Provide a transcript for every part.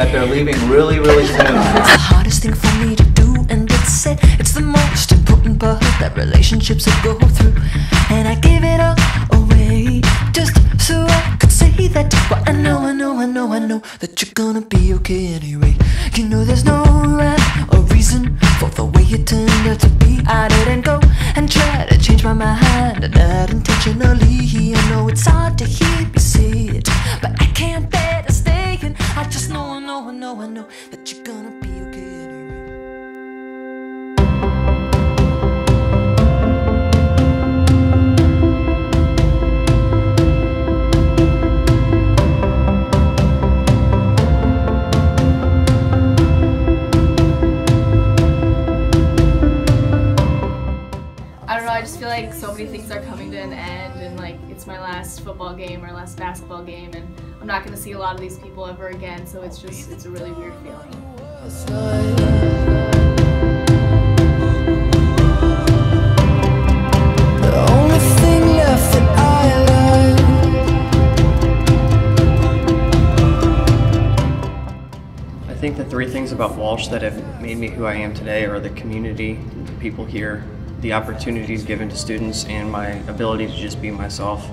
that they're leaving really, really soon. It's the hardest thing for me to do, and it's said it's the most important part that relationships go through. And I give it all away just so I could say that. But I know, I know, I know, I know that you're gonna be okay anyway. You know, there's no rhyme or reason for the way it turned out to be. I didn't go and try to change my mind, not intentionally. I know it's hard to hear me say it, my last football game or last basketball game and I'm not gonna see a lot of these people ever again, so it's just it's a really weird feeling. The only thing left that I like I think the three things about Walsh that have made me who I am today are the community, the people here, the opportunities given to students, and my ability to just be myself.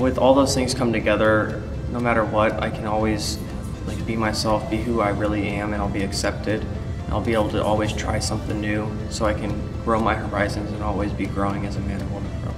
With all those things come together, no matter what, I can always like be myself, be who I really am, and I'll be accepted. I'll be able to always try something new, so I can grow my horizons and always be growing as a man and woman for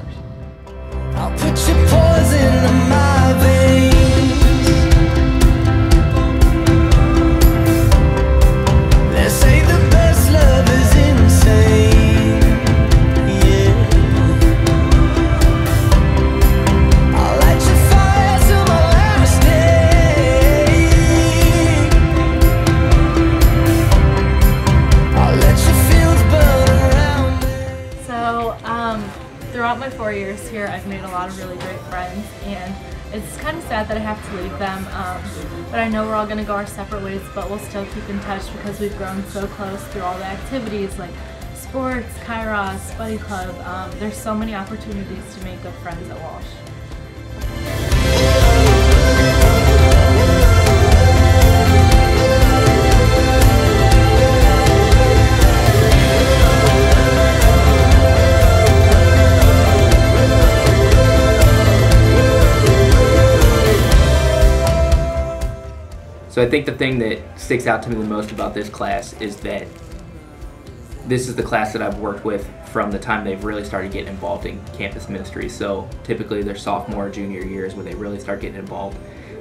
throughout my four years here, I've made a lot of really great friends, and it's kind of sad that I have to leave them. Um, but I know we're all going to go our separate ways, but we'll still keep in touch because we've grown so close through all the activities like sports, Kairos, Buddy Club. Um, there's so many opportunities to make good friends at Walsh. So I think the thing that sticks out to me the most about this class is that this is the class that I've worked with from the time they've really started getting involved in campus ministry. So typically their sophomore, junior years when they really start getting involved.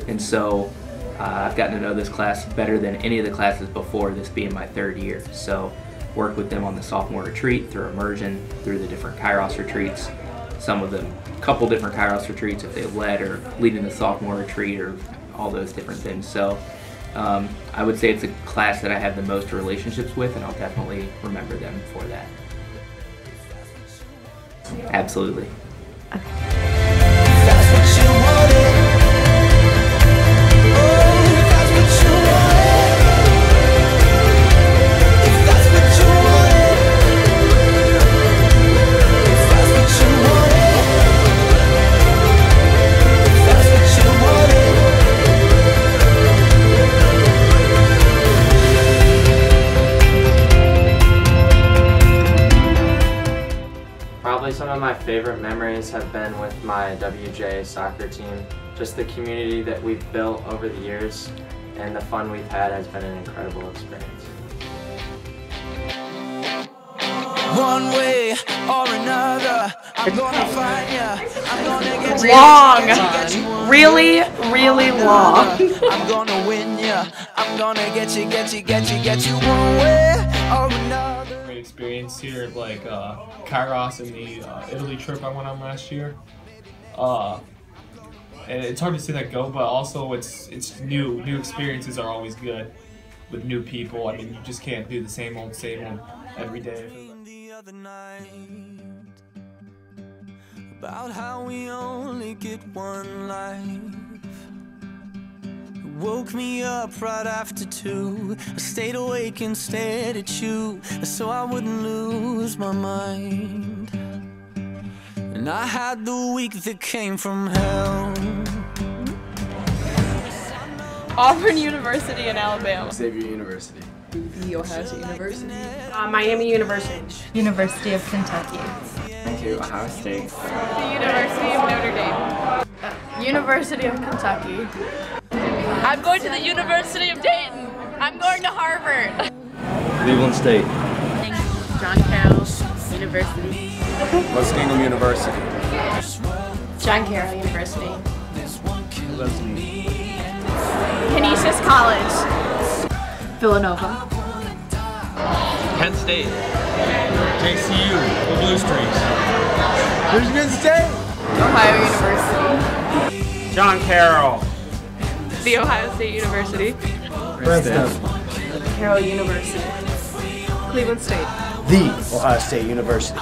And so uh, I've gotten to know this class better than any of the classes before, this being my third year. So worked with them on the sophomore retreat, through immersion, through the different Kairos retreats, some of them, a couple different Kairos retreats if they led or leading the sophomore retreat or all those different things. So um, I would say it's a class that I have the most relationships with, and I'll definitely remember them for that. Absolutely. That's Probably some of my favorite memories have been with my WJ soccer team. Just the community that we've built over the years and the fun we've had has been an incredible experience. One way or another, I'm gonna find ya. I'm gonna get. Long. Get Really, really long. I'm gonna win ya. I'm gonna get you, get you, get you, get you one way or another. Experience here, like uh, Kairos and the uh, Italy trip I went on last year. Uh, and it's hard to see that go, but also it's it's new. New experiences are always good with new people. I mean, you just can't do the same old, same old every day. About how we only get one life. It woke me up right after two. I stayed awake and stared at you so I wouldn't lose my mind. And I had the week that came from hell. Auburn University in Alabama. Xavier University. The Ohio State University. Uh, Miami University. University of Kentucky. Thank you, Ohio State. The University of Notre Dame. University of Kentucky. I'm going to the University of Dayton. I'm going to Harvard. Cleveland State. John Carroll University. Muskingum University. John Carroll University. Canisius College. Villanova. Penn State. JCU, the Blue Streaks. Michigan State. Ohio University. John Carroll. The Ohio State University. Princeton. Carroll University. Cleveland State. The Ohio State University.